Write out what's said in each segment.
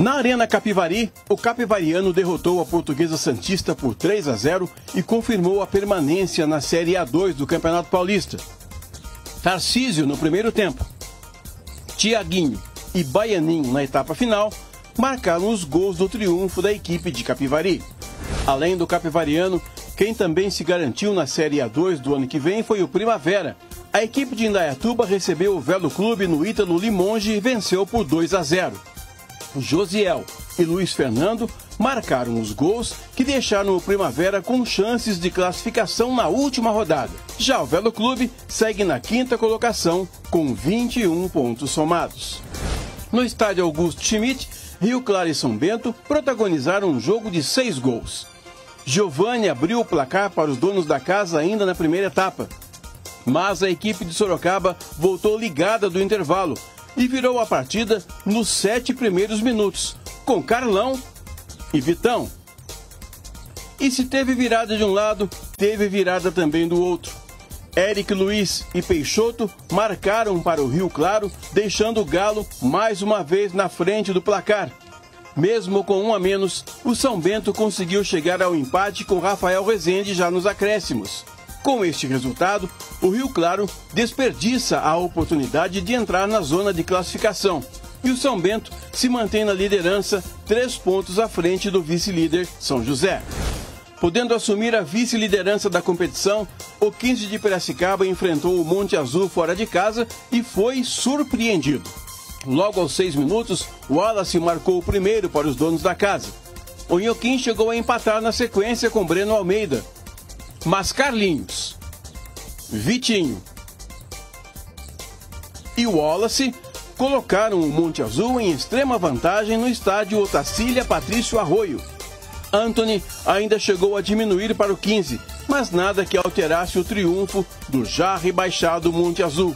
Na Arena Capivari, o capivariano derrotou a Portuguesa Santista por 3 a 0 e confirmou a permanência na Série A2 do Campeonato Paulista. Tarcísio no primeiro tempo. Tiaguinho e Baianinho na etapa final marcaram os gols do triunfo da equipe de Capivari. Além do capivariano, quem também se garantiu na Série A2 do ano que vem foi o Primavera. A equipe de Indaiatuba recebeu o Velo Clube no Ítalo Limonge e venceu por 2 a 0. Josiel e Luiz Fernando marcaram os gols que deixaram o Primavera com chances de classificação na última rodada. Já o Velo Clube segue na quinta colocação com 21 pontos somados. No estádio Augusto Schmidt, Rio Claro e São Bento protagonizaram um jogo de seis gols. Giovanni abriu o placar para os donos da casa ainda na primeira etapa. Mas a equipe de Sorocaba voltou ligada do intervalo e virou a partida nos sete primeiros minutos, com Carlão e Vitão. E se teve virada de um lado, teve virada também do outro. Eric Luiz e Peixoto marcaram para o Rio Claro, deixando o Galo mais uma vez na frente do placar. Mesmo com um a menos, o São Bento conseguiu chegar ao empate com Rafael Rezende já nos acréscimos. Com este resultado, o Rio Claro desperdiça a oportunidade de entrar na zona de classificação. E o São Bento se mantém na liderança, três pontos à frente do vice-líder São José. Podendo assumir a vice-liderança da competição, o 15 de Piracicaba enfrentou o Monte Azul fora de casa e foi surpreendido. Logo aos seis minutos, Wallace marcou o primeiro para os donos da casa. O Inhoquim chegou a empatar na sequência com Breno Almeida. Mas Carlinhos, Vitinho e Wallace colocaram o Monte Azul em extrema vantagem no estádio Otacília Patrício Arroio Anthony ainda chegou a diminuir para o 15, mas nada que alterasse o triunfo do já rebaixado Monte Azul.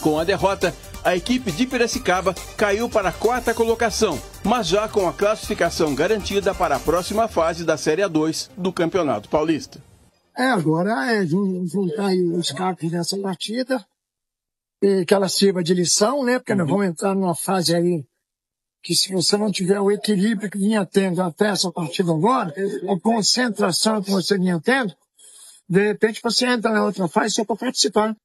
Com a derrota, a equipe de Piracicaba caiu para a quarta colocação, mas já com a classificação garantida para a próxima fase da Série A2 do Campeonato Paulista. É, agora é juntar os cacos dessa partida, que ela sirva de lição, né? Porque uhum. nós vamos entrar numa fase aí que se você não tiver o equilíbrio que vinha tendo até essa partida agora, a concentração que você vinha tendo, de repente você entra na outra fase só para participar.